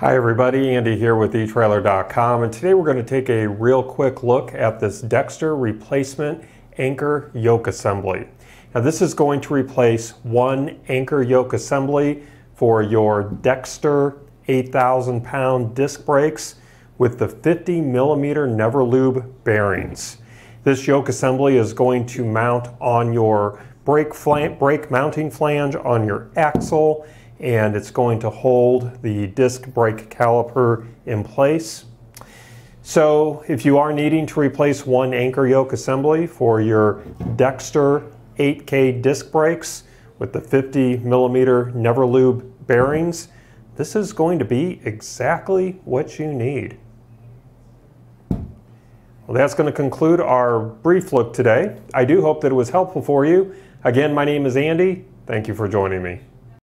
Hi everybody, Andy here with eTrailer.com and today we're going to take a real quick look at this Dexter replacement anchor yoke assembly. Now this is going to replace one anchor yoke assembly for your Dexter 8,000 pound disc brakes with the 50 millimeter Nev-R-Lube bearings. This yoke assembly is going to mount on your brake, brake mounting flange on your axle and it's going to hold the disc brake caliper in place. So if you are needing to replace one anchor yoke assembly for your Dexter 8K disc brakes with the 50 millimeter Nev-R-Lube bearings, this is going to be exactly what you need. Well, that's going to conclude our brief look today. I do hope that it was helpful for you. Again, my name is Andy. Thank you for joining me.